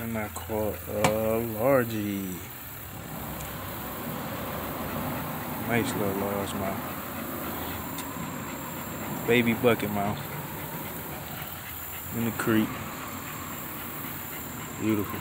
And I caught a largie. Nice little largemouth. Baby bucket mouth. In the creek. Beautiful.